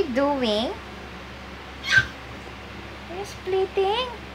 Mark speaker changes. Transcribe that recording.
Speaker 1: you doing? Are you splitting?